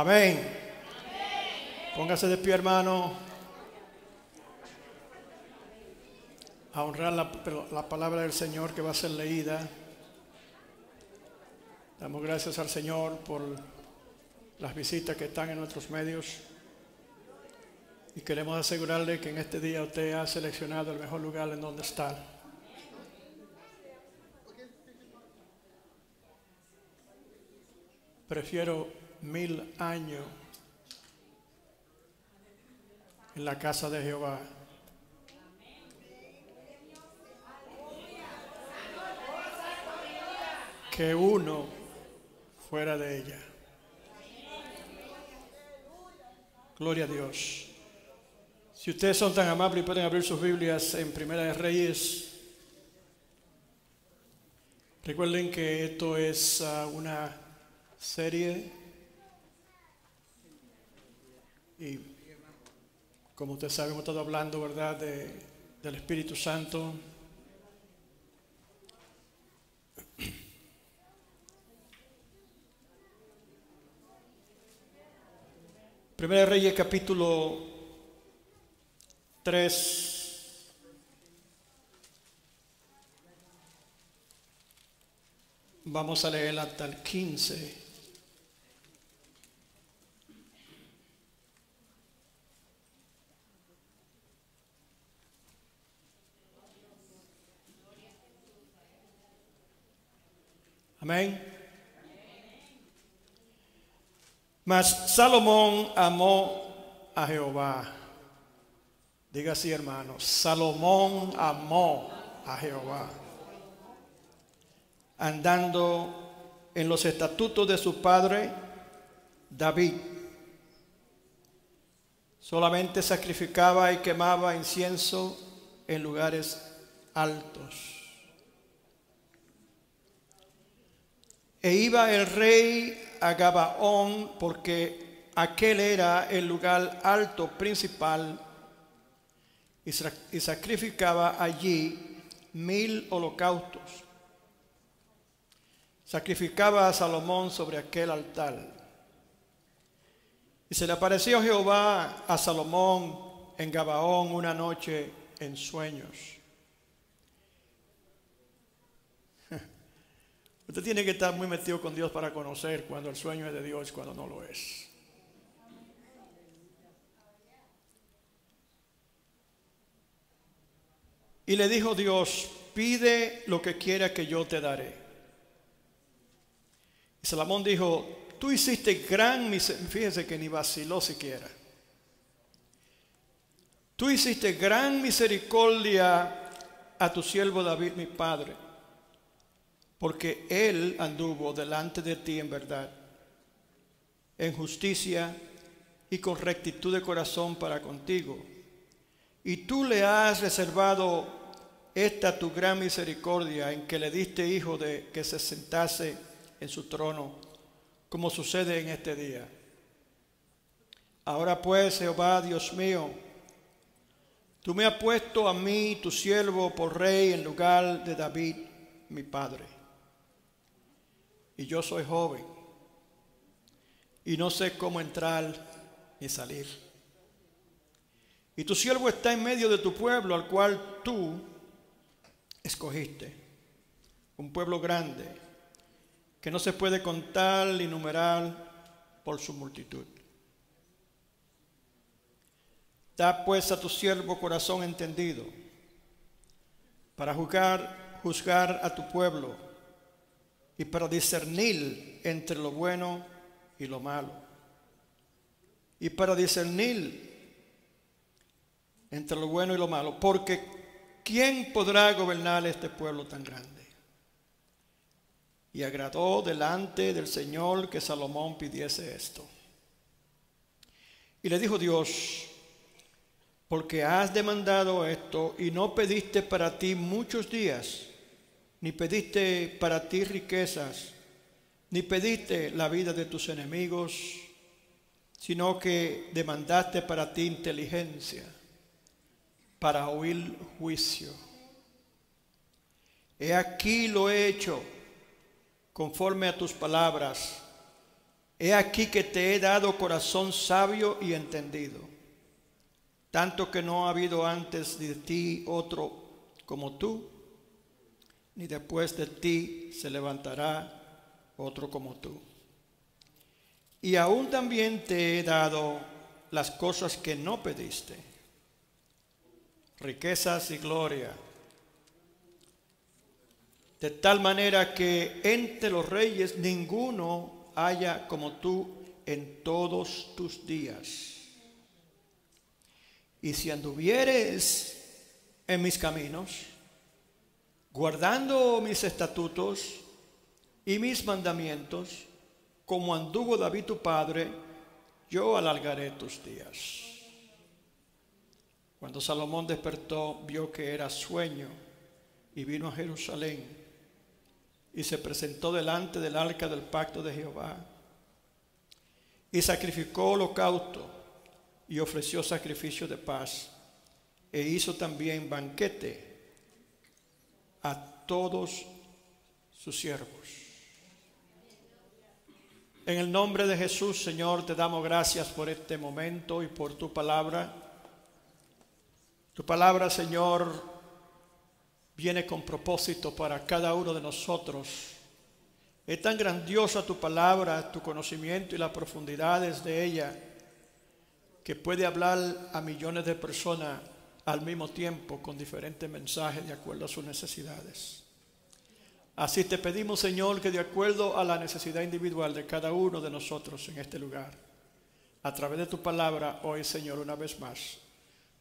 Amén. Póngase de pie, hermano. A honrar la, la palabra del Señor que va a ser leída. Damos gracias al Señor por las visitas que están en nuestros medios. Y queremos asegurarle que en este día usted ha seleccionado el mejor lugar en donde está. Prefiero mil años en la casa de Jehová. Que uno fuera de ella. Gloria a Dios. Si ustedes son tan amables y pueden abrir sus Biblias en Primera de Reyes, recuerden que esto es uh, una serie y como ustedes saben hemos estado hablando, ¿verdad?, de, del Espíritu Santo. Primera Reyes capítulo 3. Vamos a leer hasta el 15. Amén. Mas Salomón amó a Jehová. Diga así, hermano. Salomón amó a Jehová. Andando en los estatutos de su padre David. Solamente sacrificaba y quemaba incienso en lugares altos. E iba el rey a Gabaón porque aquel era el lugar alto principal y sacrificaba allí mil holocaustos. Sacrificaba a Salomón sobre aquel altar. Y se le apareció Jehová a Salomón en Gabaón una noche en sueños. Usted tiene que estar muy metido con Dios para conocer cuando el sueño es de Dios y cuando no lo es. Y le dijo Dios, pide lo que quiera que yo te daré. Y Salomón dijo, tú hiciste gran misericordia, fíjese que ni vaciló siquiera. Tú hiciste gran misericordia a tu siervo David, mi padre porque Él anduvo delante de ti en verdad, en justicia y con rectitud de corazón para contigo. Y tú le has reservado esta tu gran misericordia en que le diste hijo de que se sentase en su trono, como sucede en este día. Ahora pues, Jehová, Dios mío, tú me has puesto a mí, tu siervo, por rey en lugar de David, mi padre y yo soy joven y no sé cómo entrar ni salir. Y tu siervo está en medio de tu pueblo al cual tú escogiste, un pueblo grande que no se puede contar ni numerar por su multitud. Da pues a tu siervo corazón entendido para juzgar, juzgar a tu pueblo y para discernir entre lo bueno y lo malo. Y para discernir entre lo bueno y lo malo. Porque ¿quién podrá gobernar este pueblo tan grande? Y agradó delante del Señor que Salomón pidiese esto. Y le dijo Dios, porque has demandado esto y no pediste para ti muchos días ni pediste para ti riquezas, ni pediste la vida de tus enemigos, sino que demandaste para ti inteligencia, para oír juicio. He aquí lo he hecho conforme a tus palabras. He aquí que te he dado corazón sabio y entendido, tanto que no ha habido antes de ti otro como tú, ni después de ti se levantará otro como tú. Y aún también te he dado las cosas que no pediste, riquezas y gloria, de tal manera que entre los reyes ninguno haya como tú en todos tus días. Y si anduvieres en mis caminos, guardando mis estatutos y mis mandamientos, como anduvo David tu padre, yo alargaré tus días. Cuando Salomón despertó, vio que era sueño y vino a Jerusalén y se presentó delante del arca del pacto de Jehová y sacrificó holocausto y ofreció sacrificio de paz e hizo también banquete a todos sus siervos. En el nombre de Jesús, Señor, te damos gracias por este momento y por tu palabra. Tu palabra, Señor, viene con propósito para cada uno de nosotros. Es tan grandiosa tu palabra, tu conocimiento y las profundidades de ella, que puede hablar a millones de personas al mismo tiempo con diferentes mensajes de acuerdo a sus necesidades. Así te pedimos, Señor, que de acuerdo a la necesidad individual de cada uno de nosotros en este lugar, a través de tu palabra hoy, Señor, una vez más,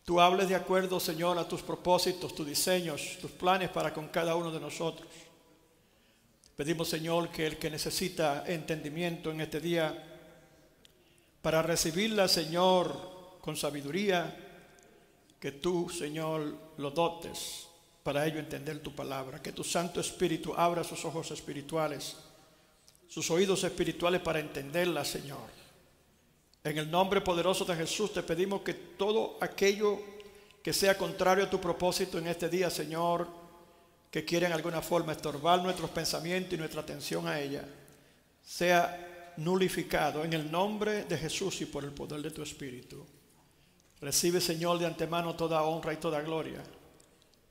Tú hables de acuerdo, Señor, a tus propósitos, tus diseños, tus planes para con cada uno de nosotros. Pedimos, Señor, que el que necesita entendimiento en este día, para recibirla, Señor, con sabiduría, que tú, Señor, lo dotes para ello entender tu palabra. Que tu Santo Espíritu abra sus ojos espirituales, sus oídos espirituales para entenderla, Señor. En el nombre poderoso de Jesús te pedimos que todo aquello que sea contrario a tu propósito en este día, Señor, que quiera en alguna forma estorbar nuestros pensamientos y nuestra atención a ella, sea nulificado en el nombre de Jesús y por el poder de tu Espíritu. Recibe, Señor, de antemano toda honra y toda gloria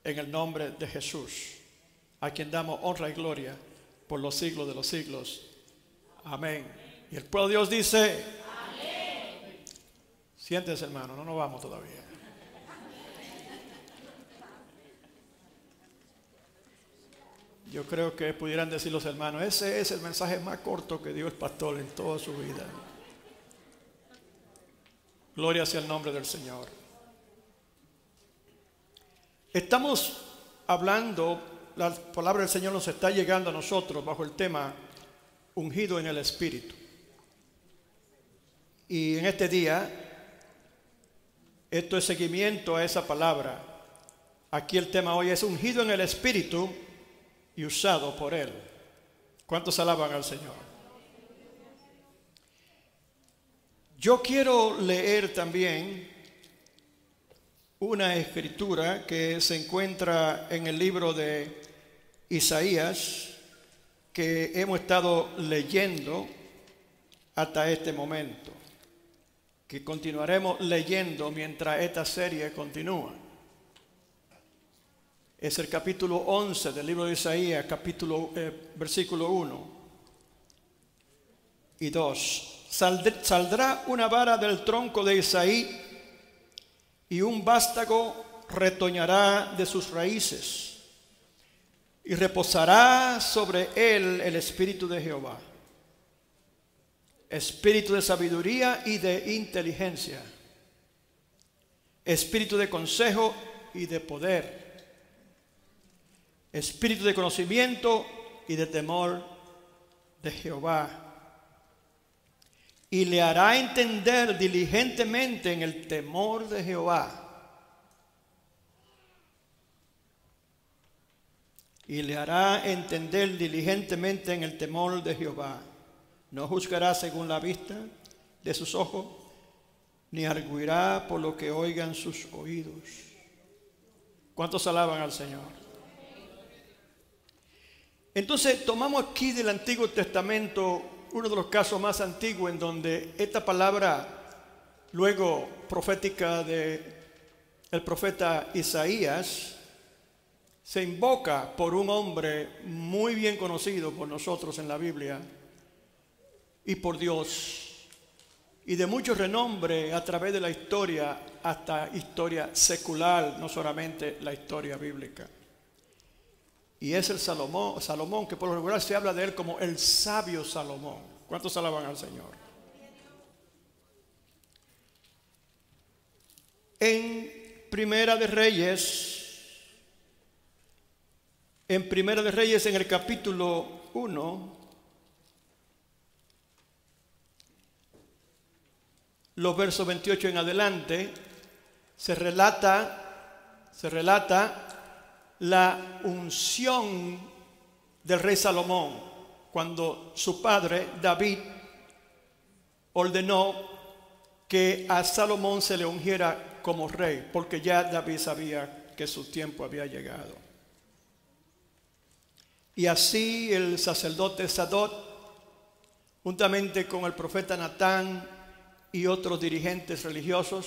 en el nombre de Jesús, a quien damos honra y gloria por los siglos de los siglos. Amén. Y el pueblo de Dios dice, Siéntese, hermano, no nos vamos todavía. Yo creo que pudieran decir los hermanos, ese es el mensaje más corto que dio el pastor en toda su vida. Gloria sea el nombre del Señor. Estamos hablando, la palabra del Señor nos está llegando a nosotros bajo el tema ungido en el Espíritu. Y en este día esto es seguimiento a esa palabra. Aquí el tema hoy es ungido en el Espíritu y usado por Él. ¿Cuántos alaban al Señor? Yo quiero leer también una escritura que se encuentra en el libro de Isaías que hemos estado leyendo hasta este momento que continuaremos leyendo mientras esta serie continúa. Es el capítulo 11 del libro de Isaías, capítulo, eh, versículo 1 y 2. Saldrá una vara del tronco de Isaí y un vástago retoñará de sus raíces y reposará sobre él el espíritu de Jehová. Espíritu de sabiduría y de inteligencia, espíritu de consejo y de poder, espíritu de conocimiento y de temor de Jehová. Y le hará entender diligentemente en el temor de Jehová. Y le hará entender diligentemente en el temor de Jehová. No juzgará según la vista de sus ojos, ni arguirá por lo que oigan sus oídos. ¿Cuántos alaban al Señor? Entonces tomamos aquí del Antiguo Testamento uno de los casos más antiguos en donde esta palabra luego profética de profeta Isaías se invoca por un hombre muy bien conocido por nosotros en la Biblia y por Dios y de mucho renombre a través de la historia hasta historia secular, no solamente la historia bíblica. Y es el Salomón, Salomón, que por lo regular se habla de él como el sabio Salomón. ¿Cuántos alaban al Señor? En Primera de Reyes, en Primera de Reyes, en el capítulo 1, los versos 28 en adelante, se relata, se relata la unción del rey Salomón cuando su padre David ordenó que a Salomón se le ungiera como rey, porque ya David sabía que su tiempo había llegado. Y así el sacerdote Sadot, juntamente con el profeta Natán y otros dirigentes religiosos,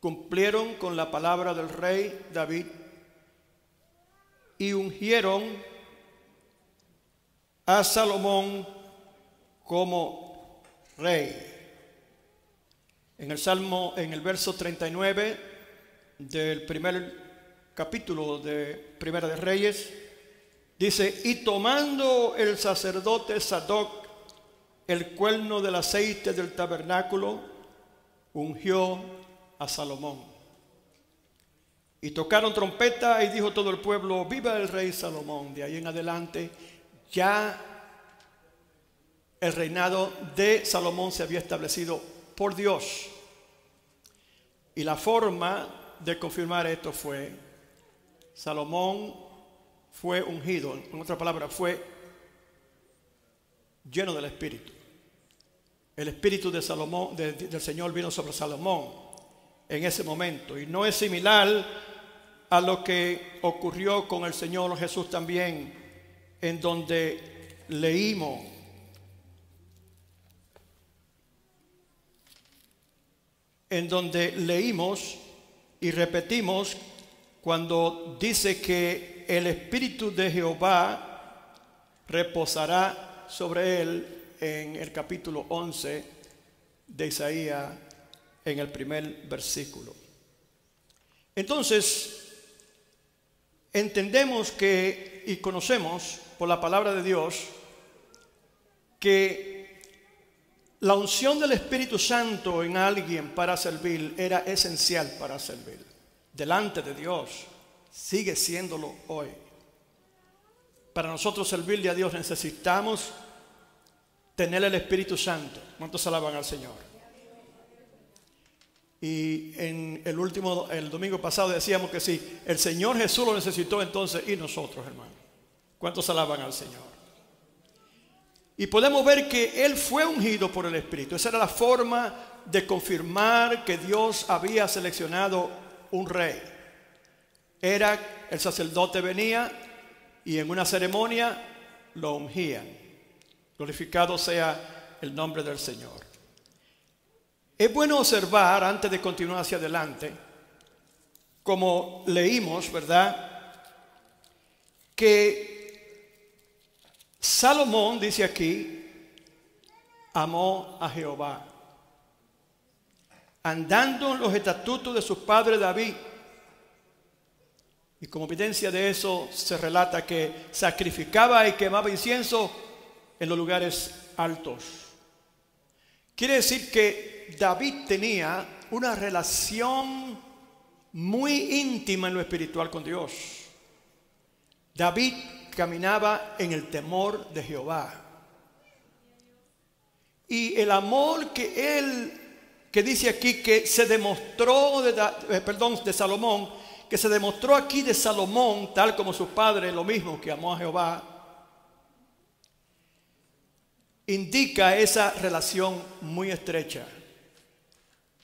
cumplieron con la palabra del rey David y ungieron a Salomón como rey. En el Salmo, en el verso 39 del primer capítulo de Primera de Reyes, dice, y tomando el sacerdote Sadoc el cuerno del aceite del tabernáculo, ungió a Salomón. Y tocaron trompeta y dijo todo el pueblo, viva el rey Salomón. De ahí en adelante ya el reinado de Salomón se había establecido por Dios. Y la forma de confirmar esto fue, Salomón fue ungido, en otra palabra, fue lleno del Espíritu. El Espíritu de Salomón, del Señor vino sobre Salomón en ese momento. Y no es similar a lo que ocurrió con el Señor Jesús también, en donde leímos en donde leímos y repetimos cuando dice que el Espíritu de Jehová reposará sobre él en el capítulo 11 de Isaías en el primer versículo. Entonces, entendemos que y conocemos por la palabra de Dios que la unción del Espíritu Santo en alguien para servir era esencial para servir. Delante de Dios sigue siéndolo hoy. Para nosotros servirle a Dios necesitamos tener el Espíritu Santo. ¿Cuántos alaban al Señor? Y en el último, el domingo pasado decíamos que sí, el Señor Jesús lo necesitó entonces y nosotros, hermano. ¿Cuántos alaban al Señor? Y podemos ver que Él fue ungido por el Espíritu. Esa era la forma de confirmar que Dios había seleccionado un rey. Era el sacerdote venía y en una ceremonia lo ungían. Glorificado sea el nombre del Señor. Es bueno observar, antes de continuar hacia adelante, como leímos, ¿verdad? Que Salomón, dice aquí, amó a Jehová, andando en los estatutos de su padre David. Y como evidencia de eso se relata que sacrificaba y quemaba incienso en los lugares altos. Quiere decir que David tenía una relación muy íntima en lo espiritual con Dios. David caminaba en el temor de Jehová. Y el amor que él, que dice aquí que se demostró, de, eh, Salomón, que se demostró aquí de Salomón, tal como su padre, lo mismo que amó a Jehová, indica esa relación muy estrecha.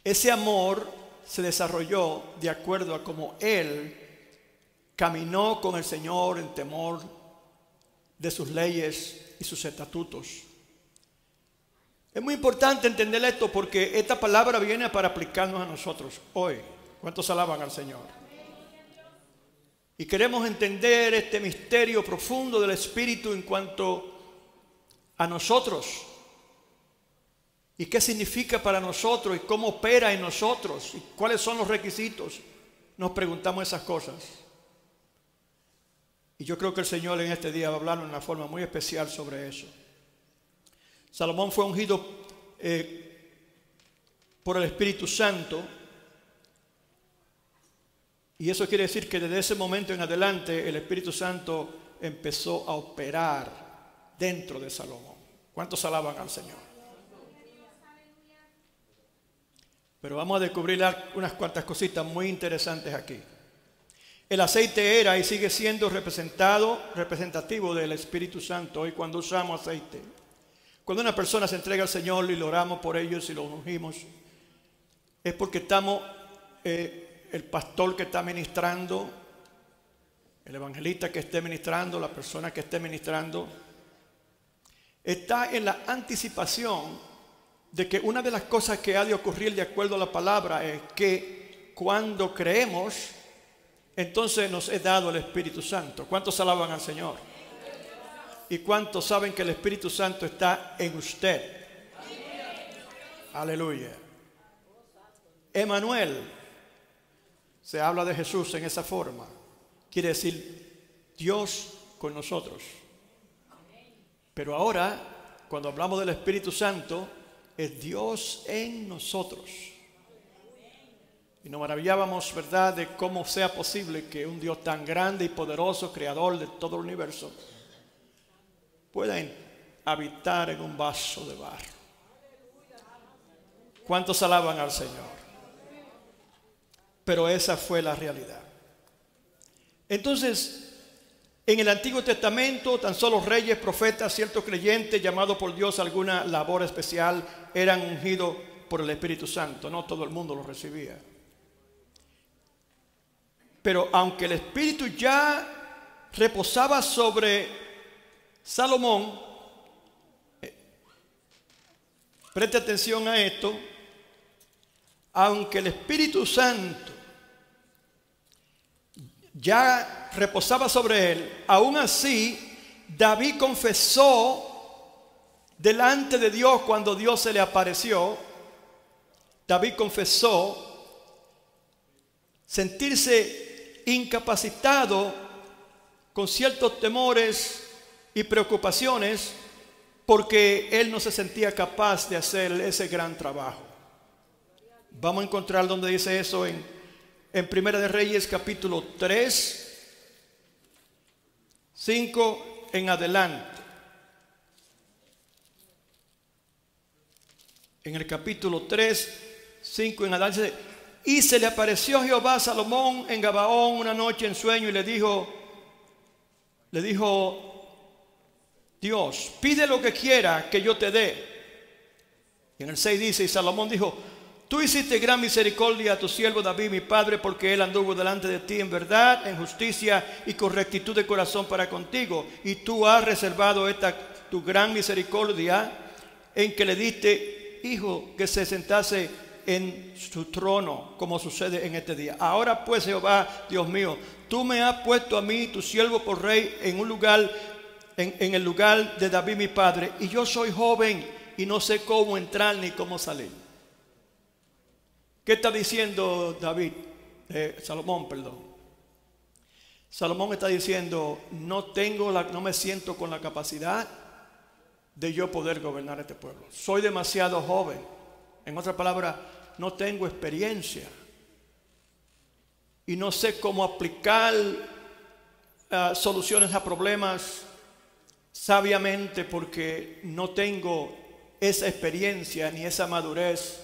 Ese amor se desarrolló de acuerdo a cómo él caminó con el Señor en temor de sus leyes y sus estatutos. Es muy importante entender esto porque esta palabra viene para aplicarnos a nosotros hoy. ¿Cuántos alaban al Señor? Y queremos entender este misterio profundo del Espíritu en cuanto a nosotros. ¿Y qué significa para nosotros? ¿Y cómo opera en nosotros? ¿Y cuáles son los requisitos? Nos preguntamos esas cosas. Y yo creo que el Señor en este día va a hablar de una forma muy especial sobre eso. Salomón fue ungido eh, por el Espíritu Santo. Y eso quiere decir que desde ese momento en adelante el Espíritu Santo empezó a operar dentro de Salomón. ¿Cuántos alaban al Señor? Pero vamos a descubrir unas cuantas cositas muy interesantes aquí. El aceite era y sigue siendo representado, representativo del Espíritu Santo hoy cuando usamos aceite. Cuando una persona se entrega al Señor y lo oramos por ellos y lo ungimos, es porque estamos, eh, el pastor que está ministrando, el evangelista que esté ministrando, la persona que esté ministrando, está en la anticipación de que una de las cosas que ha de ocurrir de acuerdo a la palabra es que cuando creemos, entonces nos es dado el Espíritu Santo. ¿Cuántos alaban al Señor? ¿Y cuántos saben que el Espíritu Santo está en usted? Aleluya. Emanuel, se habla de Jesús en esa forma. Quiere decir Dios con nosotros. Pero ahora, cuando hablamos del Espíritu Santo, es Dios en nosotros. Y nos maravillábamos, ¿verdad?, de cómo sea posible que un Dios tan grande y poderoso, creador de todo el universo, puedan habitar en un vaso de barro. ¿Cuántos alaban al Señor? Pero esa fue la realidad. Entonces, en el Antiguo Testamento, tan solo reyes, profetas, ciertos creyentes llamados por Dios a alguna labor especial eran ungidos por el Espíritu Santo. No todo el mundo lo recibía. Pero aunque el Espíritu ya reposaba sobre Salomón, eh, preste atención a esto, aunque el Espíritu Santo ya reposaba sobre él, aún así David confesó delante de Dios cuando Dios se le apareció, David confesó sentirse incapacitado con ciertos temores y preocupaciones porque él no se sentía capaz de hacer ese gran trabajo. Vamos a encontrar donde dice eso en, en Primera de Reyes capítulo 3, 5 en adelante. En el capítulo 3, 5 en adelante. Y se le apareció Jehová a Salomón en Gabaón una noche en sueño y le dijo, le dijo, Dios, pide lo que quiera que yo te dé. Y en el 6 dice, y Salomón dijo, tú hiciste gran misericordia a tu siervo David, mi padre, porque él anduvo delante de ti en verdad, en justicia y con rectitud de corazón para contigo. Y tú has reservado esta tu gran misericordia en que le diste hijo que se sentase en su trono, como sucede en este día. Ahora pues, Jehová, Dios mío, tú me has puesto a mí, tu siervo por rey, en un lugar en, el lugar de David mi padre, y yo soy joven y no sé cómo entrar ni cómo salir. ¿Qué está diciendo David? Eh, Salomón, perdón. Salomón está diciendo, no tengo la, no me siento con la capacidad de yo poder gobernar este pueblo. Soy demasiado joven. En otras palabras, no tengo experiencia. Y no sé cómo aplicar ah, soluciones a problemas sabiamente porque no tengo esa experiencia ni esa madurez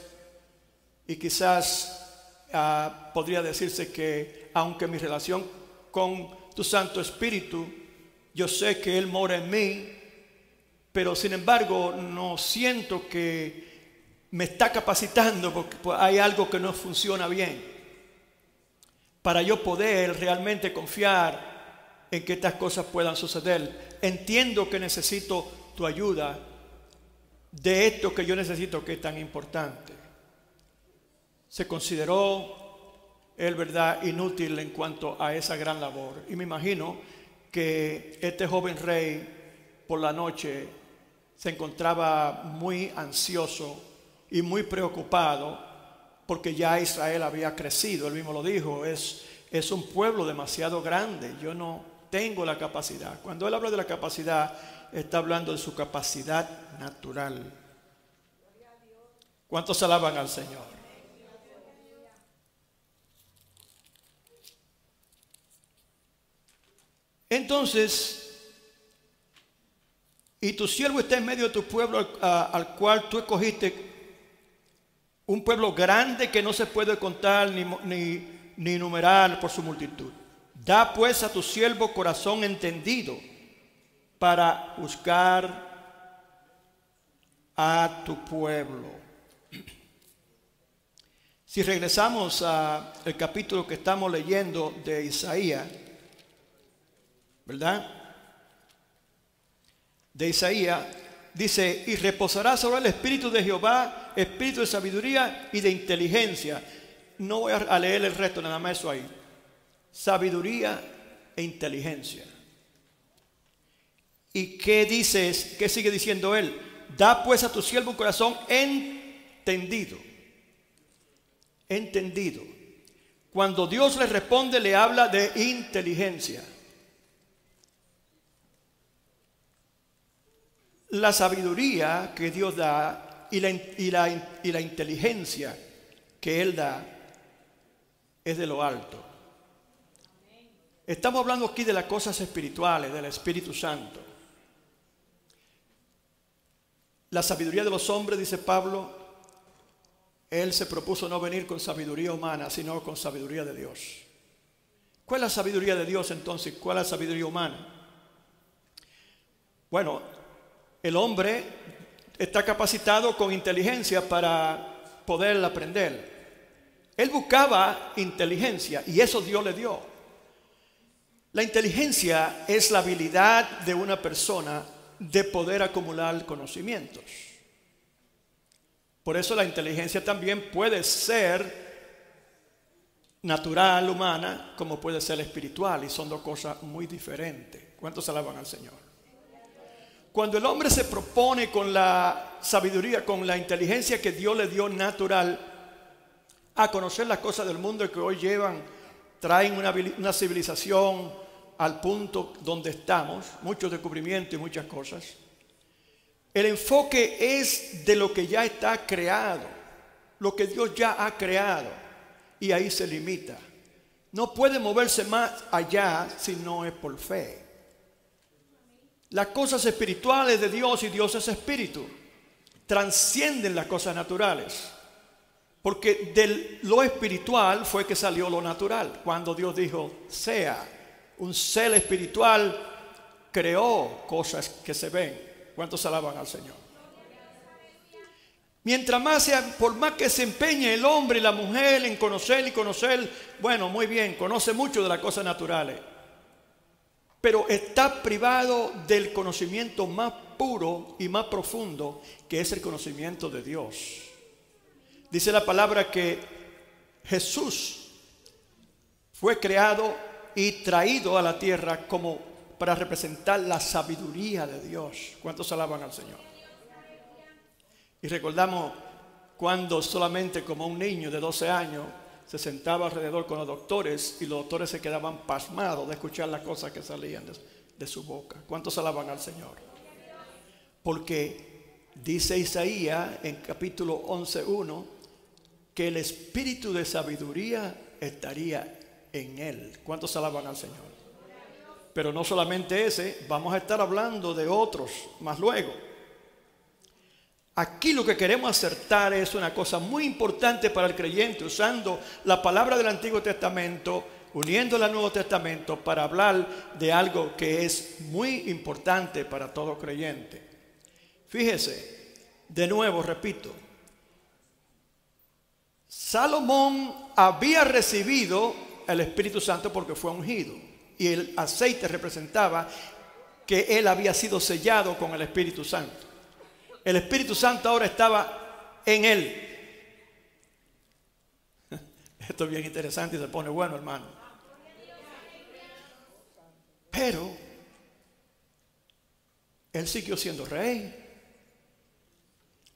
y quizás ah, podría decirse que aunque mi relación con tu Santo Espíritu, yo sé que Él mora en mí, pero sin embargo no siento que me está capacitando porque pues, hay algo que no funciona bien. Para yo poder realmente confiar en que estas cosas puedan suceder entiendo que necesito tu ayuda de esto que yo necesito que es tan importante. Se consideró él, verdad, inútil en cuanto a esa gran labor. Y me imagino que este joven rey por la noche se encontraba muy ansioso y muy preocupado porque ya Israel había crecido, él mismo lo dijo, es, es un pueblo demasiado grande, yo no tengo la capacidad. Cuando él habla de la capacidad, está hablando de su capacidad natural. ¿Cuántos alaban al Señor? Entonces, y tu siervo está en medio de tu pueblo al, cual tú escogiste, un pueblo grande que no se puede contar ni, ni, ni numerar por su multitud. Da pues a tu siervo corazón entendido para buscar a tu pueblo. Si regresamos al capítulo que estamos leyendo de Isaías, ¿verdad? De Isaías, dice, y reposará sobre el espíritu de Jehová, espíritu de sabiduría y de inteligencia. No voy a leer el resto, nada más eso ahí. Sabiduría e inteligencia. ¿Y qué dices? ¿Qué sigue diciendo él? Da pues a tu siervo un corazón entendido. Entendido. Cuando Dios le responde, le habla de inteligencia. La sabiduría que Dios da y la, y la, inteligencia que Él da es de lo alto. Estamos hablando aquí de las cosas espirituales, del Espíritu Santo. La sabiduría de los hombres, dice Pablo, Él se propuso no venir con sabiduría humana, sino con sabiduría de Dios. ¿Cuál es la sabiduría de Dios entonces? ¿Cuál es la sabiduría humana? Bueno, el hombre está capacitado con inteligencia para poder aprender. Él buscaba inteligencia y eso Dios le dio. La inteligencia es la habilidad de una persona de poder acumular conocimientos. Por eso la inteligencia también puede ser natural, humana, como puede ser espiritual, y son dos cosas muy diferentes. ¿Cuántos alaban al Señor? Cuando el hombre se propone con la sabiduría, con la inteligencia que Dios le dio natural, a conocer las cosas del mundo que hoy llevan, traen una, civilización al punto donde estamos, muchos descubrimientos y muchas cosas. El enfoque es de lo que ya está creado, lo que Dios ya ha creado, y ahí se limita. No puede moverse más allá si no es por fe. Las cosas espirituales de Dios y Dios es espíritu. Transcienden las cosas naturales. Porque de lo espiritual fue que salió lo natural. Cuando Dios dijo, sea un ser espiritual, creó cosas que se ven. ¿Cuántos alaban al Señor? Mientras más sea, por más que se empeñe el hombre y la mujer en conocer y conocer, bueno, muy bien, conoce mucho de las cosas naturales pero está privado del conocimiento más puro y más profundo, que es el conocimiento de Dios. Dice la palabra que Jesús fue creado y traído a la tierra como para representar la sabiduría de Dios. ¿Cuántos alaban al Señor? Y recordamos cuando solamente como un niño de 12 años se sentaba alrededor con los doctores y los doctores se quedaban pasmados de escuchar las cosas que salían de, su boca. ¿Cuántos alaban al Señor? Porque dice Isaías en capítulo 11.1 que el espíritu de sabiduría estaría en él. ¿Cuántos alaban al Señor? Pero no solamente ese, vamos a estar hablando de otros más luego. Aquí lo que queremos acertar es una cosa muy importante para el creyente, usando la palabra del Antiguo Testamento, uniéndola al Nuevo Testamento para hablar de algo que es muy importante para todo creyente. Fíjese, de nuevo repito, Salomón había recibido el Espíritu Santo porque fue ungido y el aceite representaba que él había sido sellado con el Espíritu Santo. El Espíritu Santo ahora estaba en él. Esto es bien interesante y se pone bueno, hermano. Pero él siguió siendo rey.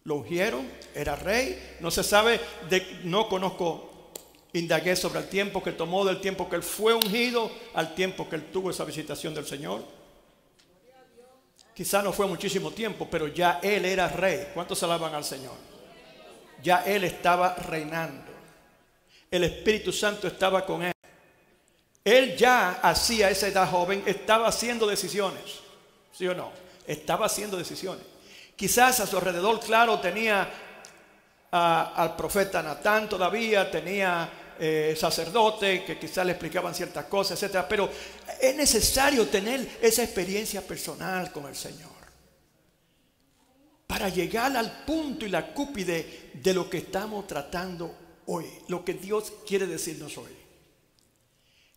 Lo ungieron, era rey. No se sabe, de, no conozco, indagué sobre el tiempo que tomó, del tiempo que él fue ungido al tiempo que él tuvo esa visitación del Señor. Quizá no fue muchísimo tiempo, pero ya él era rey. ¿Cuántos alaban al Señor? Ya él estaba reinando. El Espíritu Santo estaba con él. Él ya hacía esa edad joven, estaba haciendo decisiones. ¿Sí o no? Estaba haciendo decisiones. Quizás a su alrededor, claro, tenía al profeta Natán todavía, tenía eh, sacerdote que quizás le explicaban ciertas cosas, etcétera. Pero es necesario tener esa experiencia personal con el Señor para llegar al punto y la cúpide de lo que estamos tratando hoy, lo que Dios quiere decirnos hoy.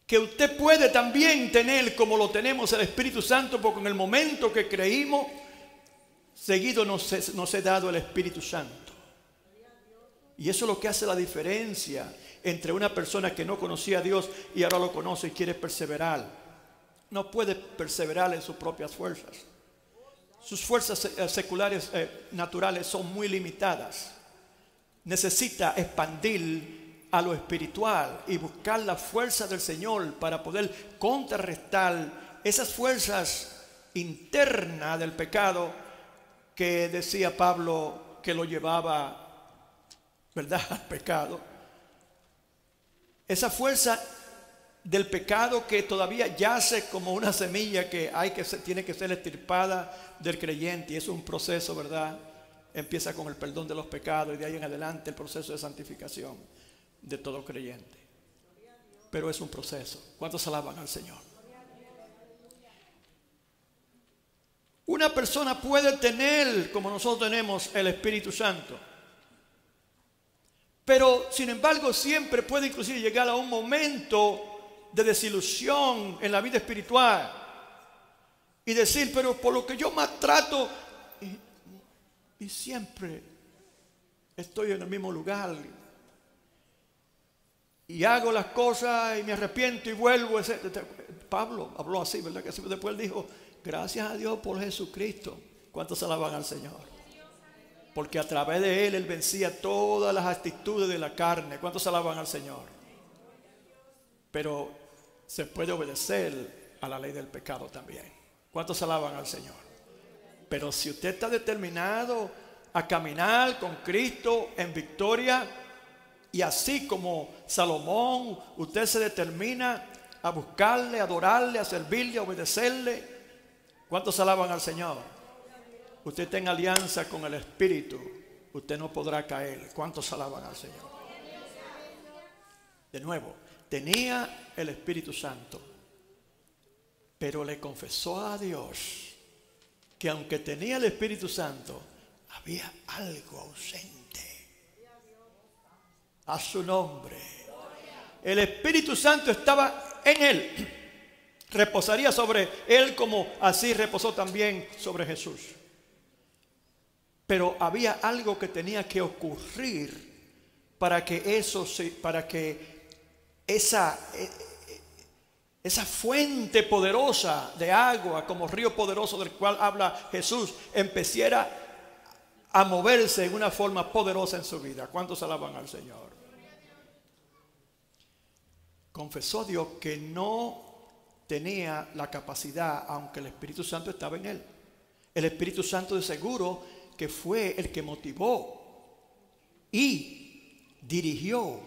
Que usted puede también tener como lo tenemos el Espíritu Santo, porque en el momento que creímos, seguido nos, nos he dado el Espíritu Santo. Y eso es lo que hace la diferencia entre una persona que no conocía a Dios y ahora lo conoce y quiere perseverar. No puede perseverar en sus propias fuerzas. Sus fuerzas eh, seculares eh, naturales son muy limitadas. Necesita expandir a lo espiritual y buscar la fuerza del Señor para poder contrarrestar esas fuerzas internas del pecado que decía Pablo que lo llevaba, ¿verdad?, al pecado esa fuerza del pecado que todavía yace como una semilla que hay que tiene que ser estirpada del creyente y es un proceso, ¿verdad? Empieza con el perdón de los pecados y de ahí en adelante el proceso de santificación de todo creyente. Pero es un proceso. ¿Cuántos alaban al Señor? Una persona puede tener, como nosotros tenemos, el Espíritu Santo pero, sin embargo, siempre puede inclusive llegar a un momento de desilusión en la vida espiritual y decir, pero por lo que yo más trato, y, siempre estoy en el mismo lugar. Y hago las cosas y me arrepiento y vuelvo. Pablo habló así, ¿verdad? Que después dijo, gracias a Dios por Jesucristo. ¿Cuántos alaban al Señor? Porque a través de él él vencía todas las actitudes de la carne. ¿Cuántos alaban al Señor? Pero se puede obedecer a la ley del pecado también. ¿Cuántos alaban al Señor? Pero si usted está determinado a caminar con Cristo en victoria, y así como Salomón, usted se determina a buscarle, a adorarle, a servirle, a obedecerle, ¿cuántos alaban al Señor? Usted tenga alianza con el Espíritu, usted no podrá caer. ¿Cuántos alaban al Señor? De nuevo, tenía el Espíritu Santo, pero le confesó a Dios que aunque tenía el Espíritu Santo, había algo ausente. A su nombre. El Espíritu Santo estaba en él. Reposaría sobre él como así reposó también sobre Jesús. Pero había algo que tenía que ocurrir para que eso para que esa, e, e, esa fuente poderosa de agua, como río poderoso del cual habla Jesús, empezara a moverse en una forma poderosa en su vida. ¿Cuántos alaban al Señor? Confesó Dios que no tenía la capacidad, aunque el Espíritu Santo estaba en él. El Espíritu Santo de seguro que fue el que motivó y dirigió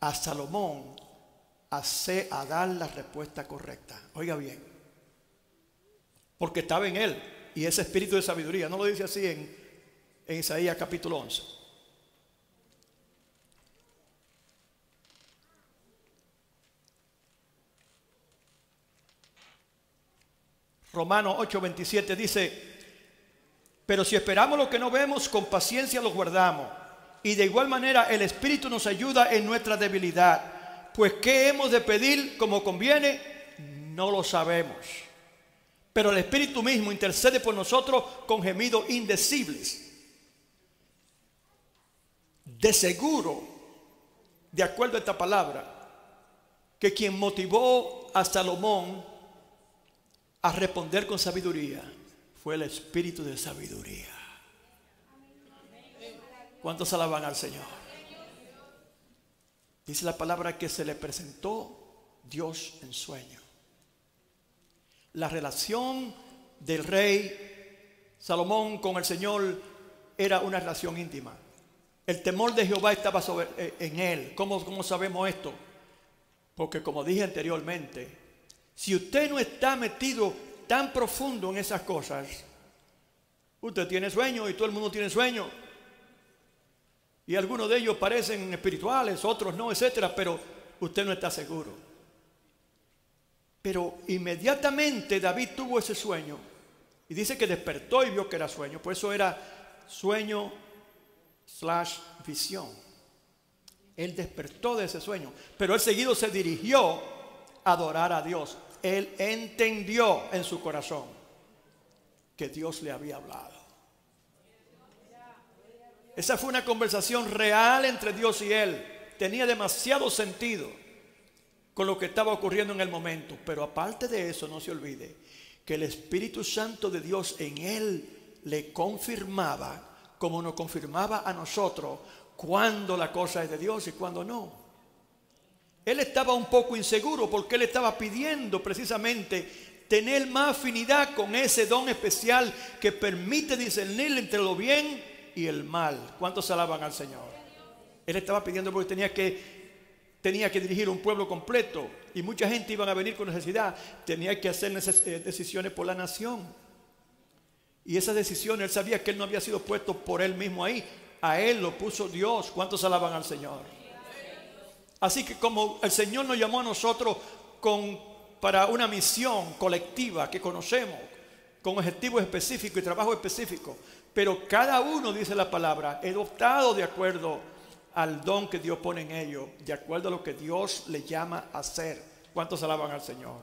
a Salomón a, a dar la respuesta correcta. Oiga bien, porque estaba en él y ese espíritu de sabiduría, no lo dice así en, en Isaías capítulo 11. Romanos 8:27 dice, pero si esperamos lo que no vemos, con paciencia lo guardamos. Y de igual manera el Espíritu nos ayuda en nuestra debilidad. Pues ¿qué hemos de pedir como conviene? No lo sabemos. Pero el Espíritu mismo intercede por nosotros con gemidos indecibles. De seguro, de acuerdo a esta palabra, que quien motivó a Salomón a responder con sabiduría fue el espíritu de sabiduría. ¿Cuántos alaban al Señor? Dice la palabra que se le presentó Dios en sueño. La relación del rey Salomón con el Señor era una relación íntima. El temor de Jehová estaba sobre, eh, en él. ¿Cómo, ¿Cómo sabemos esto? Porque como dije anteriormente, si usted no está metido tan profundo en esas cosas, usted tiene sueño y todo el mundo tiene sueño. Y algunos de ellos parecen espirituales, otros no, etcétera, pero usted no está seguro. Pero inmediatamente David tuvo ese sueño y dice que despertó y vio que era sueño. Por eso era sueño slash visión. Él despertó de ese sueño, pero él seguido se dirigió a adorar a Dios. Él entendió en su corazón que Dios le había hablado. Esa fue una conversación real entre Dios y él. Tenía demasiado sentido con lo que estaba ocurriendo en el momento. Pero aparte de eso, no se olvide que el Espíritu Santo de Dios en él le confirmaba, como nos confirmaba a nosotros, cuando la cosa es de Dios y cuando no. Él estaba un poco inseguro porque él estaba pidiendo precisamente tener más afinidad con ese don especial que permite discernir entre lo bien y el mal. ¿Cuántos alaban al Señor? Él estaba pidiendo porque tenía que tenía que dirigir un pueblo completo y mucha gente iba a venir con necesidad. Tenía que hacer eh, decisiones por la nación. Y esas decisiones, él sabía que él no había sido puesto por él mismo ahí. A él lo puso Dios. ¿Cuántos alaban al Señor? Así que como el Señor nos llamó a nosotros con, para una misión colectiva que conocemos, con objetivos específicos y trabajo específico, pero cada uno, dice la palabra, he optado de acuerdo al don que Dios pone en ellos, de acuerdo a lo que Dios le llama a hacer. ¿Cuántos alaban al Señor?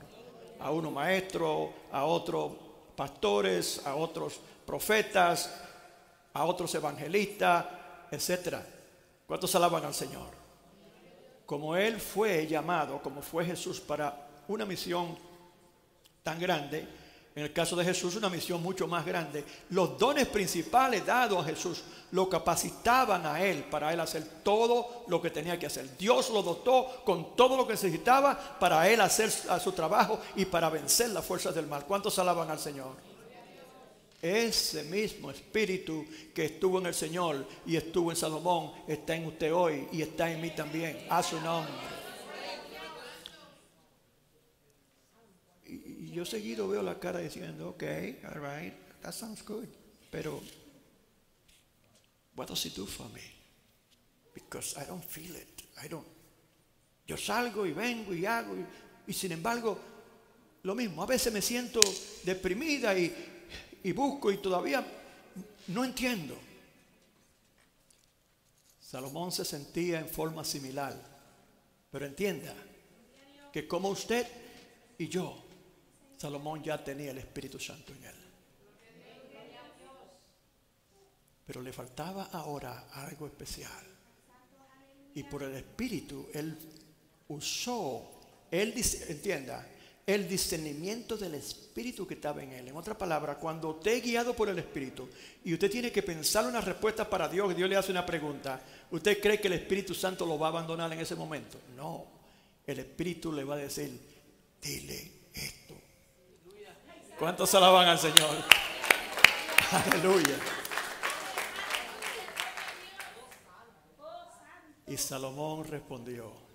A uno maestro, a otros pastores, a otros profetas, a otros evangelistas, etcétera. ¿Cuántos alaban al Señor? Como Él fue llamado, como fue Jesús para una misión tan grande, en el caso de Jesús, una misión mucho más grande. Los dones principales dados a Jesús lo capacitaban a Él para Él hacer todo lo que tenía que hacer. Dios lo dotó con todo lo que necesitaba para Él hacer su trabajo y para vencer las fuerzas del mal. ¿Cuántos alaban al Señor? Ese mismo espíritu que estuvo en el Señor y estuvo en Salomón está en usted hoy y está en mí también. A su nombre. yo seguido veo la cara diciendo, ok, all right, that sounds good. Pero, what does it do for me? Because I don't feel it. I don't. Yo salgo y vengo y hago y, sin embargo, lo mismo. A veces me siento deprimida y, y busco y todavía no entiendo. Salomón se sentía en forma similar. Pero entienda que como usted y yo Salomón ya tenía el Espíritu Santo en él. Pero le faltaba ahora algo especial. Y por el Espíritu él usó, él entienda, el discernimiento del Espíritu que estaba en él. En otra palabra, cuando usted es guiado por el Espíritu y usted tiene que pensar una respuesta para Dios, Dios le hace una pregunta, ¿usted cree que el Espíritu Santo lo va a abandonar en ese momento? No, el Espíritu le va a decir, dile esto ¿Cuántos alaban al Señor? Aleluya. Y Salomón respondió.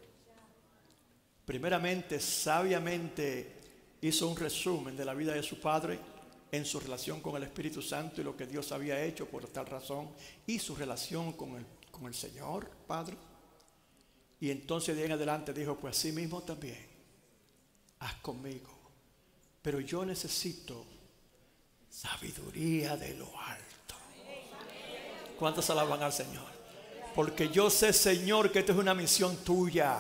Primeramente, sabiamente hizo un resumen de la vida de su padre en su relación con el Espíritu Santo y lo que Dios había hecho por tal razón y su relación con el, con el Señor, Padre. Y entonces de en adelante dijo, pues así mismo también, haz conmigo pero yo necesito sabiduría de lo alto. ¿Cuántos alaban al Señor? Porque yo sé, Señor, que esta es una misión tuya.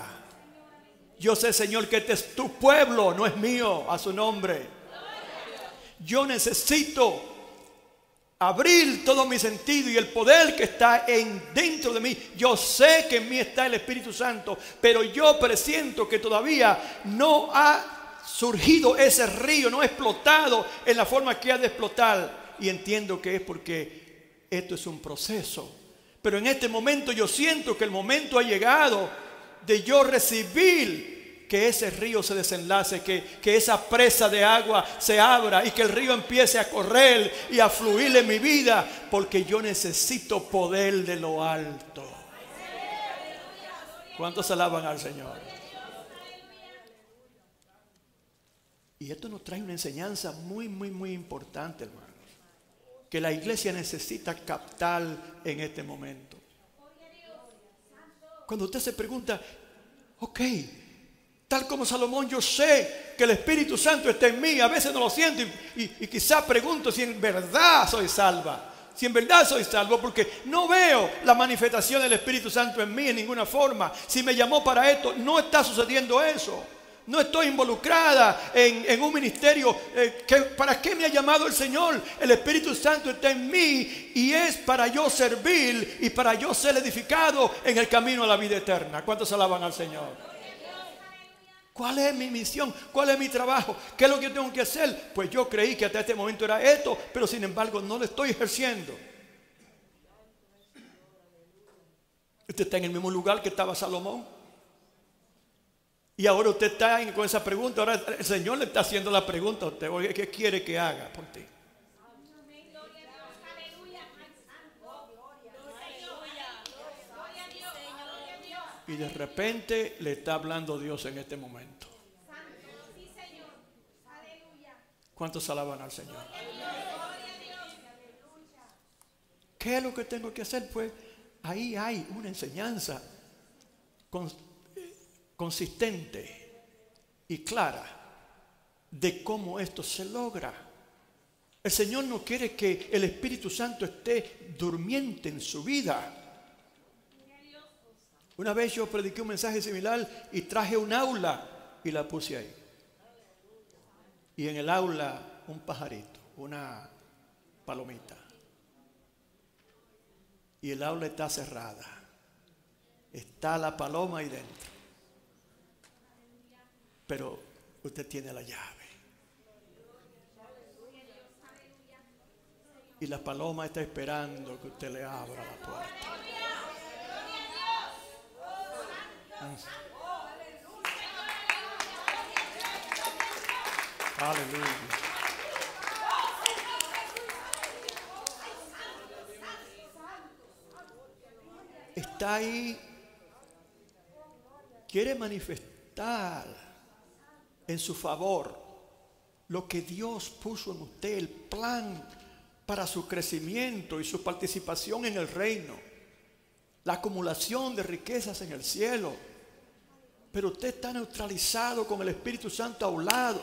Yo sé, Señor, que este es tu pueblo, no es mío, a su nombre. Yo necesito abrir todo mi sentido y el poder que está en dentro de mí. Yo sé que en mí está el Espíritu Santo, pero yo presiento que todavía no ha surgido ese río, no ha explotado en la forma que ha de explotar. Y entiendo que es porque esto es un proceso. Pero en este momento yo siento que el momento ha llegado de yo recibir que ese río se desenlace, que, que, esa presa de agua se abra y que el río empiece a correr y a fluir en mi vida, porque yo necesito poder de lo alto. ¿Cuántos alaban al Señor? Y esto nos trae una enseñanza muy, muy, muy importante, hermanos, que la iglesia necesita captar en este momento. Cuando usted se pregunta, ok, Tal como Salomón, yo sé que el Espíritu Santo está en mí. A veces no lo siento y, y, quizás pregunto si en verdad soy salva. Si en verdad soy salvo, porque no veo la manifestación del Espíritu Santo en mí en ninguna forma. Si me llamó para esto, no está sucediendo eso. No estoy involucrada en, un ministerio. Eh, ¿Para qué me ha llamado el Señor? El Espíritu Santo está en mí y es para yo servir y para yo ser edificado en el camino a la vida eterna. ¿Cuántos alaban al Señor? ¿Cuál es mi misión? ¿Cuál es mi trabajo? ¿Qué es lo que tengo que hacer? Pues yo creí que hasta este momento era esto, pero sin embargo no lo estoy ejerciendo. Usted está en el mismo lugar que estaba Salomón. Y ahora usted está con esa pregunta. Ahora el Señor le está haciendo la pregunta a usted. ¿qué quiere que haga por ti? Y de repente le está hablando Dios en este momento. ¿Cuántos alaban al Señor? ¿Qué es lo que tengo que hacer? Pues ahí hay una enseñanza consistente y clara de cómo esto se logra. El Señor no quiere que el Espíritu Santo esté durmiente en su vida. Una vez yo prediqué un mensaje similar y traje un aula y la puse ahí. Y en el aula un pajarito, una palomita. Y el aula está cerrada. Está la paloma ahí dentro. Pero usted tiene la llave. Y la paloma está esperando que usted le abra la puerta. Aleluya. Está ahí. Quiere manifestar en su favor lo que Dios puso en usted, el plan para su crecimiento y su participación en el reino, la acumulación de riquezas en el cielo pero usted está neutralizado con el Espíritu Santo a un lado.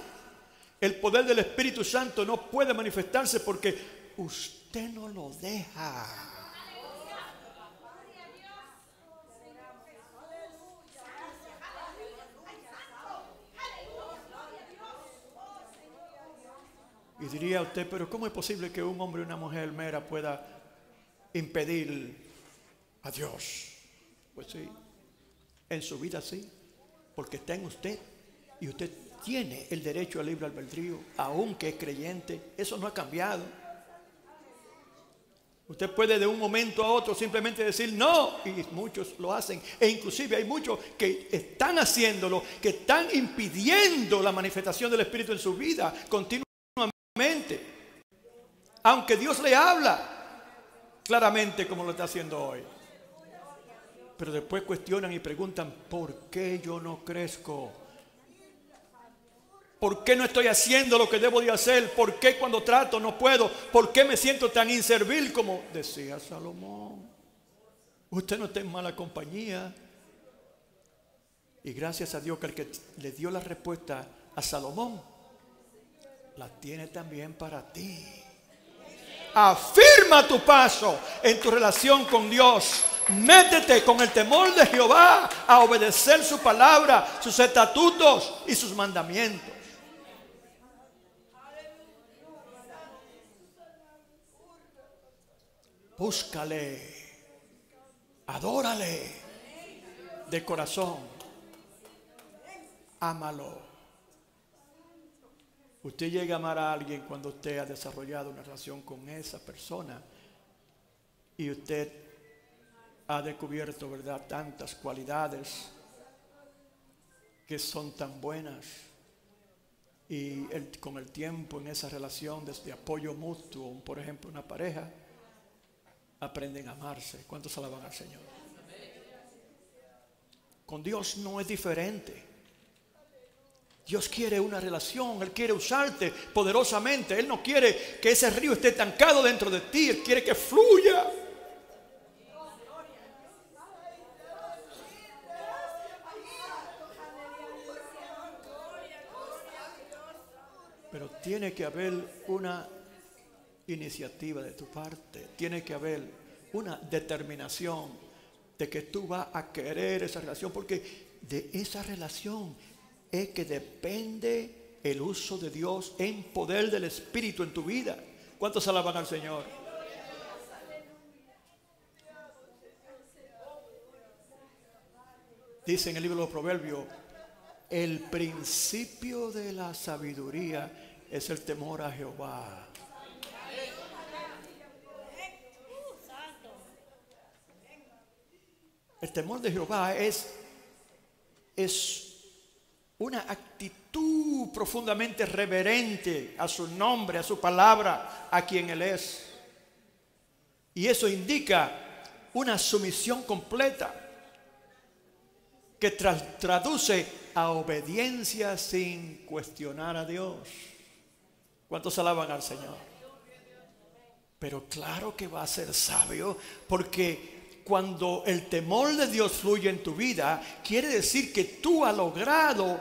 El poder del Espíritu Santo no puede manifestarse porque usted no lo deja. Y diría usted, pero ¿cómo es posible que un hombre y una mujer mera pueda impedir a Dios? Pues sí, en su vida sí porque está en usted. Y usted tiene el derecho al libre albedrío, aunque es creyente, eso no ha cambiado. Usted puede de un momento a otro simplemente decir no, y muchos lo hacen, e inclusive hay muchos que están haciéndolo, que están impidiendo la manifestación del Espíritu en su vida continuamente, aunque Dios le habla claramente como lo está haciendo hoy pero después cuestionan y preguntan, ¿por qué yo no crezco? ¿Por qué no estoy haciendo lo que debo de hacer? ¿Por qué cuando trato no puedo? ¿Por qué me siento tan inservil como decía Salomón? Usted no está en mala compañía. Y gracias a Dios que el que le dio la respuesta a Salomón, la tiene también para ti. Afirma tu paso en tu relación con Dios Métete con el temor de Jehová a obedecer su palabra, sus estatutos y sus mandamientos. Búscale, adórale de corazón, ámalo. Usted llega a amar a alguien cuando usted ha desarrollado una relación con esa persona y usted ha descubierto, ¿verdad?, tantas cualidades que son tan buenas. Y con el tiempo en esa relación, desde apoyo mutuo, por ejemplo, una pareja, aprenden a amarse. ¿Cuántos alaban al Señor? Con Dios no es diferente. Dios quiere una relación, Él quiere usarte poderosamente. Él no quiere que ese río esté estancado dentro de ti, Él quiere que fluya. Pero tiene que haber una iniciativa de tu parte, tiene que haber una determinación de que tú vas a querer esa relación, porque de esa relación es que depende el uso de Dios en poder del Espíritu en tu vida. ¿Cuántos alaban al Señor? Dice en el libro de los Proverbios, el principio de la sabiduría es el temor a Jehová. El temor de Jehová es, es una actitud profundamente reverente a su nombre, a su palabra, a quien Él es. Y eso indica una sumisión completa que traduce a obediencia sin cuestionar a Dios. ¿Cuántos alaban al Señor? Pero claro que va a ser sabio porque cuando el temor de Dios fluye en tu vida, quiere decir que tú has logrado,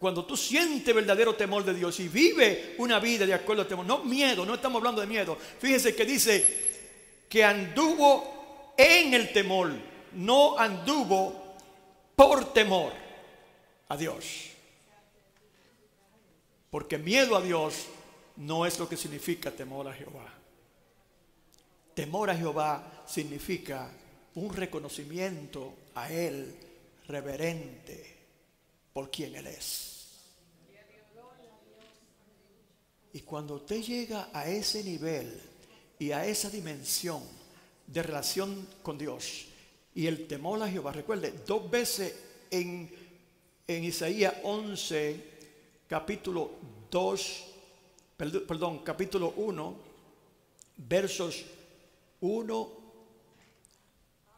cuando tú sientes verdadero temor de Dios y vive una vida de acuerdo al temor, no miedo, no estamos hablando de miedo. Fíjese que dice que anduvo en el temor, no anduvo por temor a Dios. Porque miedo a Dios no es lo que significa temor a Jehová. Temor a Jehová significa un reconocimiento a Él reverente por quien Él es. Y cuando usted llega a ese nivel y a esa dimensión de relación con Dios y el temor a Jehová, recuerde, dos veces en, en Isaías 11, capítulo 2, perdón, capítulo 1, versos 1,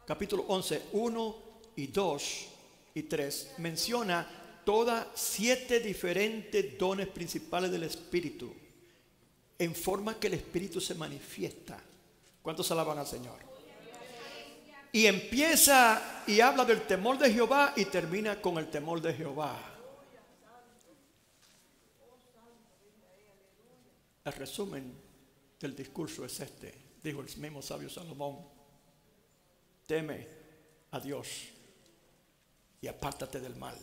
capítulo 11, 1 y 2 y 3, menciona todas siete diferentes dones principales del Espíritu, en forma que el Espíritu se manifiesta. ¿Cuántos alaban al Señor? Y empieza y habla del temor de Jehová y termina con el temor de Jehová. El resumen del discurso es este dijo el mismo sabio Salomón, teme a Dios y apártate del mal.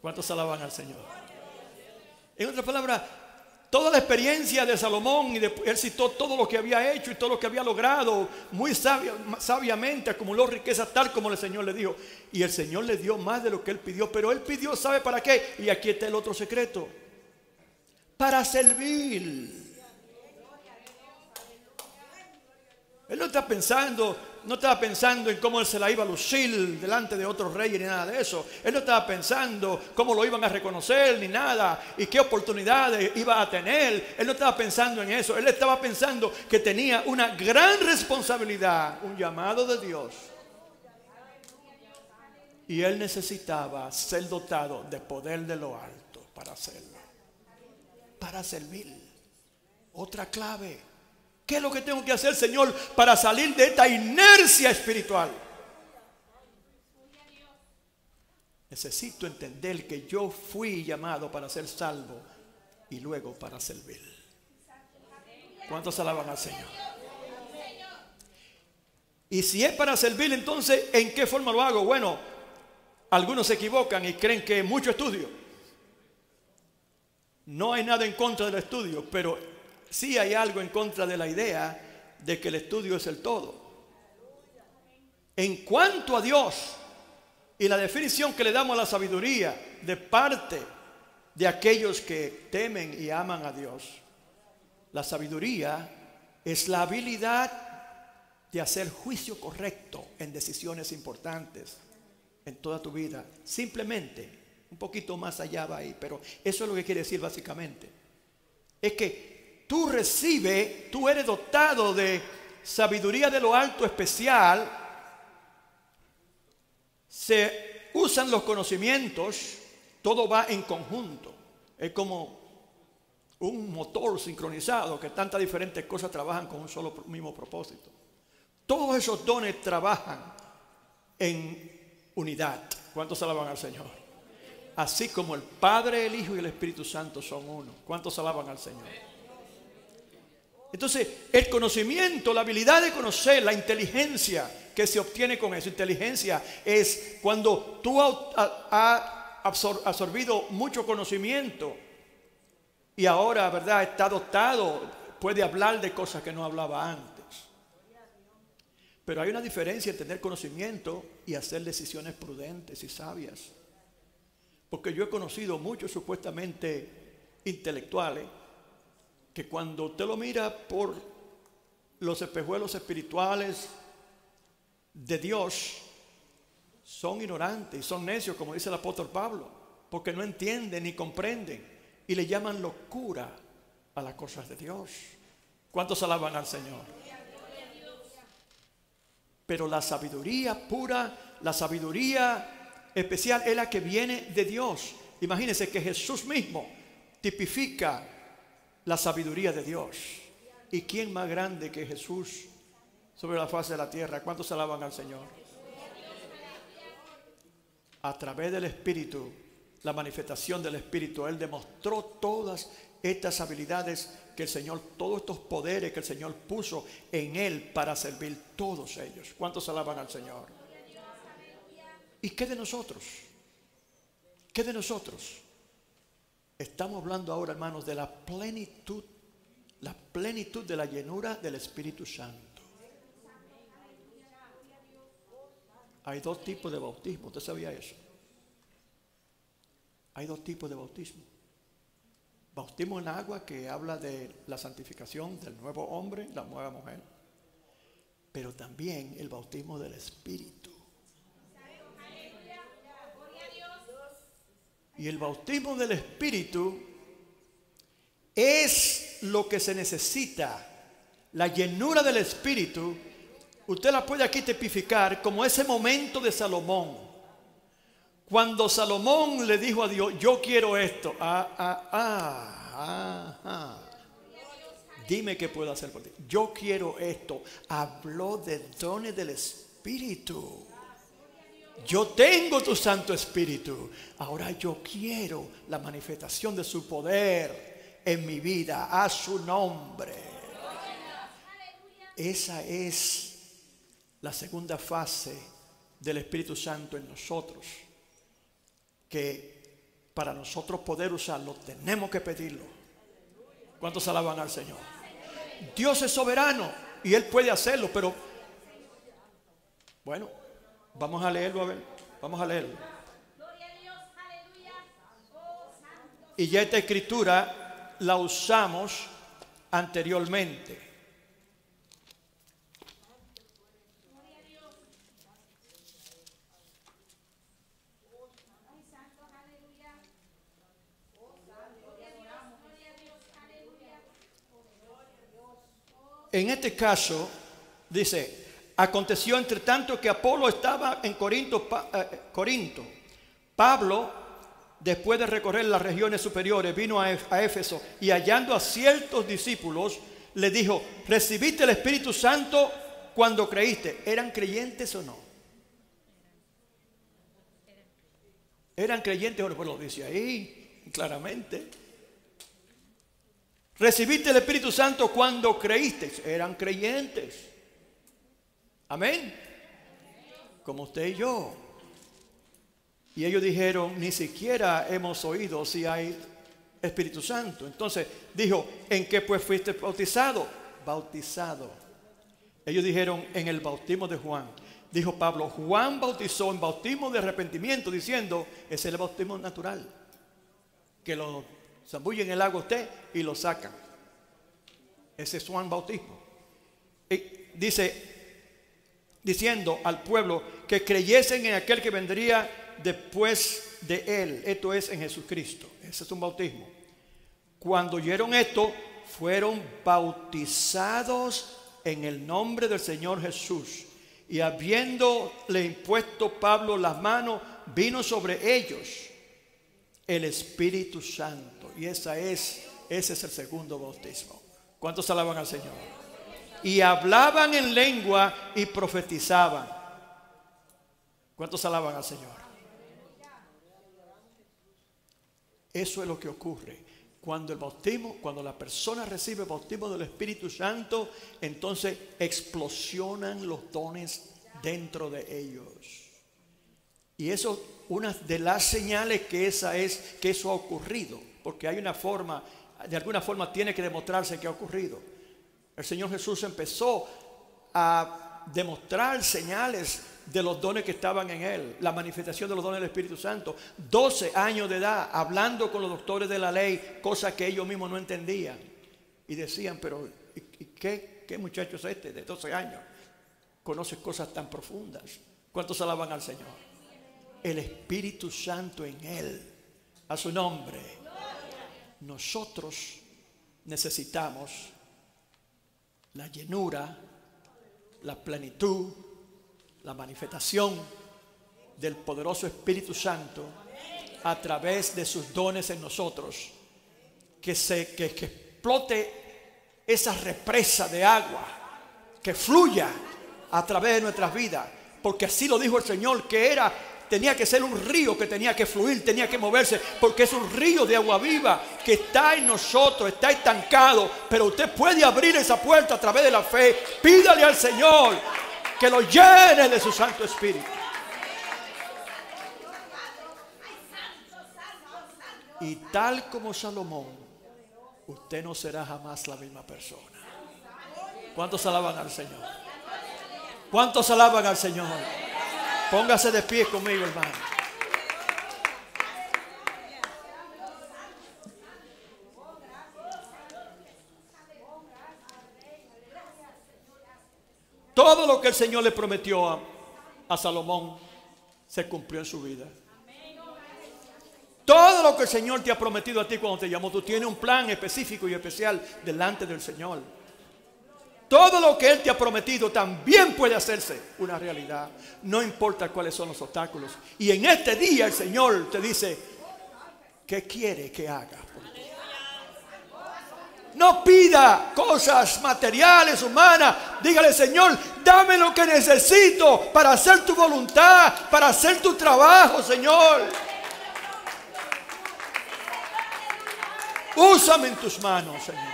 ¿Cuántos alaban al Señor? En otras palabras, toda la experiencia de Salomón y de, él citó todo lo que había hecho y todo lo que había logrado, muy sabiamente acumuló riqueza tal como el Señor le dijo. Y el Señor le dio más de lo que él pidió, pero él pidió, ¿sabe para qué? Y aquí está el otro secreto. Para servir. Él no está pensando, no estaba pensando en cómo él se la iba a lucir delante de otros reyes ni nada de eso. Él no estaba pensando cómo lo iban a reconocer ni nada y qué oportunidades iba a tener. Él no estaba pensando en eso. Él estaba pensando que tenía una gran responsabilidad, un llamado de Dios. Y él necesitaba ser dotado de poder de lo alto para hacerlo. Para servir. Otra clave ¿Qué es lo que tengo que hacer, Señor, para salir de esta inercia espiritual? Necesito entender que yo fui llamado para ser salvo y luego para servir. ¿Cuántos alaban al Señor? Y si es para servir, entonces, ¿en qué forma lo hago? Bueno, algunos se equivocan y creen que mucho estudio. No hay nada en contra del estudio, pero sí hay algo en contra de la idea de que el estudio es el todo. En cuanto a Dios y la definición que le damos a la sabiduría de parte de aquellos que temen y aman a Dios, la sabiduría es la habilidad de hacer juicio correcto en decisiones importantes en toda tu vida. Simplemente, un poquito más allá va ahí, pero eso es lo que quiere decir básicamente. Es que tú recibes, tú eres dotado de sabiduría de lo alto especial, se usan los conocimientos, todo va en conjunto. Es como un motor sincronizado que tantas diferentes cosas trabajan con un solo mismo propósito. Todos esos dones trabajan en unidad. ¿Cuántos alaban al Señor? Así como el Padre, el Hijo y el Espíritu Santo son uno. ¿Cuántos alaban al Señor? Entonces, el conocimiento, la habilidad de conocer, la inteligencia que se obtiene con eso. Inteligencia es cuando tú has absorbido mucho conocimiento y ahora, ¿verdad? Está dotado, puede hablar de cosas que no hablaba antes. Pero hay una diferencia en tener conocimiento y hacer decisiones prudentes y sabias. Porque yo he conocido muchos supuestamente intelectuales que cuando usted lo mira por los espejuelos espirituales de Dios, son ignorantes y son necios, como dice el apóstol Pablo, porque no entienden ni comprenden y le llaman locura a las cosas de Dios. ¿Cuántos alaban al Señor? Pero la sabiduría pura, la sabiduría especial es la que viene de Dios. Imagínense que Jesús mismo tipifica la sabiduría de Dios. ¿Y quién más grande que Jesús sobre la faz de la tierra? ¿Cuántos alaban al Señor? A través del Espíritu, la manifestación del Espíritu, Él demostró todas estas habilidades que el Señor, todos estos poderes que el Señor puso en Él para servir todos ellos. ¿Cuántos alaban al Señor? ¿Y qué de nosotros? ¿Qué de nosotros? Estamos hablando ahora, hermanos, de la plenitud, la plenitud de la llenura del Espíritu Santo. Hay dos tipos de bautismo, ¿usted sabía eso? Hay dos tipos de bautismo. Bautismo en agua que habla de la santificación del nuevo hombre, la nueva mujer. Pero también el bautismo del Espíritu. Y el bautismo del Espíritu es lo que se necesita. La llenura del Espíritu, usted la puede aquí tipificar como ese momento de Salomón cuando Salomón le dijo a Dios, yo quiero esto, ah, ah, ah, ah, dime qué puedo hacer por ti. Yo quiero esto. Habló de dones del Espíritu. Yo tengo tu Santo Espíritu. Ahora yo quiero la manifestación de su poder en mi vida, a su nombre. Esa es la segunda fase del Espíritu Santo en nosotros que para nosotros poder usarlo tenemos que pedirlo. ¿Cuántos alaban al Señor? Dios es soberano y Él puede hacerlo, pero bueno, vamos a leerlo a ver, vamos a leerlo. Y ya esta escritura la usamos anteriormente. en este caso, dice, aconteció entre tanto que Apolo estaba en Corinto, eh, Corinto. Pablo, después de recorrer las regiones superiores, vino a, a Éfeso y hallando a ciertos discípulos, le dijo, ¿recibiste el Espíritu Santo cuando creíste? ¿Eran creyentes o no? ¿Eran creyentes o no? Pues lo dice ahí, claramente. Recibiste el Espíritu Santo cuando creíste. Eran creyentes. Amén. Como usted y yo. Y ellos dijeron, ni siquiera hemos oído si hay Espíritu Santo. Entonces dijo, ¿en qué pues fuiste bautizado? Bautizado. Ellos dijeron en el bautismo de Juan. Dijo Pablo, Juan bautizó en bautismo de arrepentimiento diciendo, es el bautismo natural. Que lo zambullen en el agua usted y lo sacan. Ese es Juan bautismo. Y dice, diciendo al pueblo que creyesen en aquel que vendría después de él. Esto es en Jesucristo. Ese es un bautismo. Cuando oyeron esto, fueron bautizados en el nombre del Señor Jesús. Y habiéndole impuesto Pablo las manos, vino sobre ellos el Espíritu Santo. Y esa es, ese es el segundo bautismo. ¿Cuántos alaban al Señor? Y hablaban en lengua y profetizaban. ¿Cuántos alaban al Señor? Eso es lo que ocurre. Cuando el bautismo, cuando la persona recibe el bautismo del Espíritu Santo, entonces explosionan los dones dentro de ellos. Y eso, una de las señales que esa es que eso ha ocurrido, porque hay una forma, de alguna forma tiene que demostrarse que ha ocurrido. El Señor Jesús empezó a demostrar señales de los dones que estaban en él, la manifestación de los dones del Espíritu Santo. 12 años de edad, hablando con los doctores de la ley, cosas que ellos mismos no entendían. Y decían, pero ¿qué, qué muchacho es este de 12 años? Conoce cosas tan profundas. ¿Cuántos alaban al Señor? El Espíritu Santo en él, a su nombre. Nosotros necesitamos la llenura, la plenitud, la manifestación del poderoso Espíritu Santo a través de sus dones en nosotros. Que, se, que, que explote esa represa de agua, que fluya a través de nuestras vidas. Porque así lo dijo el Señor, que era tenía que ser un río que tenía que fluir, tenía que moverse, porque es un río de agua viva que está en nosotros, está estancado, pero usted puede abrir esa puerta a través de la fe. Pídale al Señor que lo llene de su Santo Espíritu. Y tal como Salomón, usted no será jamás la misma persona. ¿Cuántos alaban al Señor? ¿Cuántos alaban al Señor? Póngase de pie conmigo, hermano. Todo lo que el Señor le prometió a, a, Salomón se cumplió en su vida. Todo lo que el Señor te ha prometido a ti cuando te llamó, tú tienes un plan específico y especial delante del Señor todo lo que Él te ha prometido también puede hacerse una realidad. No importa cuáles son los obstáculos. Y en este día el Señor te dice, ¿qué quiere que haga? No pida cosas materiales, humanas. Dígale, Señor, dame lo que necesito para hacer tu voluntad, para hacer tu trabajo, Señor. Úsame en tus manos, Señor.